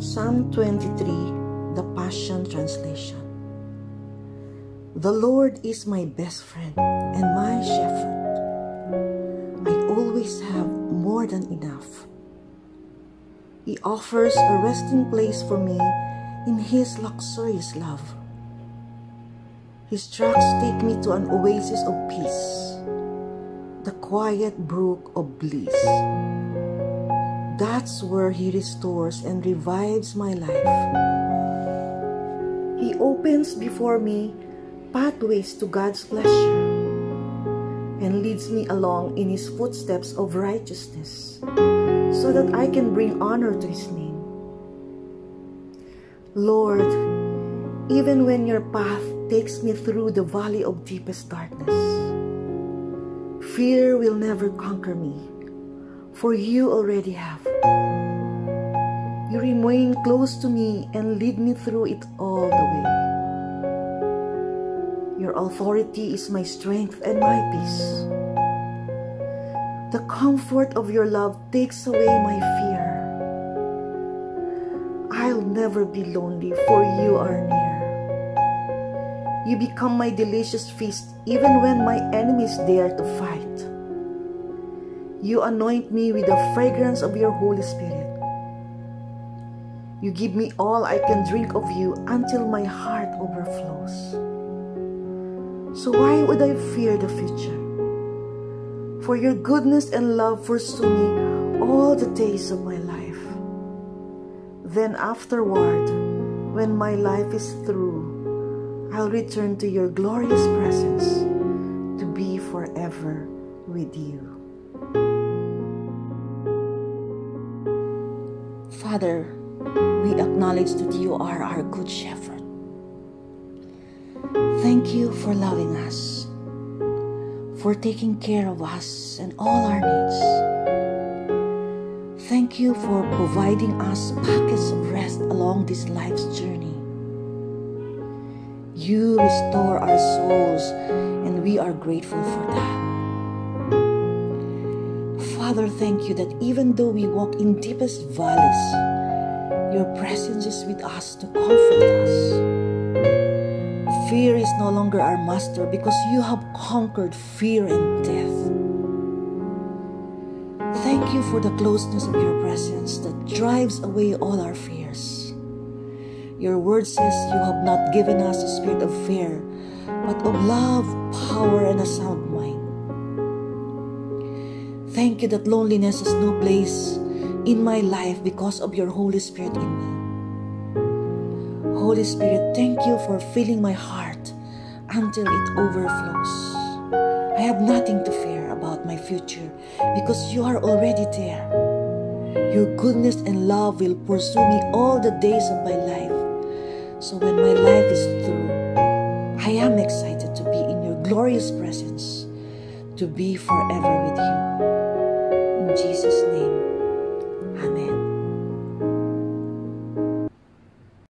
Psalm 23, the Passion Translation. The Lord is my best friend and my shepherd. I always have more than enough. He offers a resting place for me in His luxurious love. His tracks take me to an oasis of peace, the quiet brook of bliss. That's where He restores and revives my life. He opens before me pathways to God's pleasure and leads me along in His footsteps of righteousness so that I can bring honor to His name. Lord, even when your path takes me through the valley of deepest darkness, fear will never conquer me for you already have. You remain close to me and lead me through it all the way. Your authority is my strength and my peace. The comfort of your love takes away my fear. I'll never be lonely, for you are near. You become my delicious feast even when my enemies dare to fight. You anoint me with the fragrance of your Holy Spirit. You give me all I can drink of you until my heart overflows. So why would I fear the future? For your goodness and love pursue me all the days of my life. Then afterward, when my life is through, I'll return to your glorious presence to be forever with you. Father, we acknowledge that you are our good shepherd. Thank you for loving us, for taking care of us and all our needs. Thank you for providing us pockets of rest along this life's journey. You restore our souls, and we are grateful for that. Father, thank you that even though we walk in deepest valleys, your presence is with us to comfort us. Fear is no longer our master because you have conquered fear and death. Thank you for the closeness of your presence that drives away all our fears. Your word says you have not given us a spirit of fear, but of love, power, and a sound mind. Thank you that loneliness has no place in my life because of your Holy Spirit in me. Holy Spirit, thank you for filling my heart until it overflows. I have nothing to fear about my future because you are already there. Your goodness and love will pursue me all the days of my life. So when my life is through, I am excited to be in your glorious presence, to be forever with you. Jesus' name.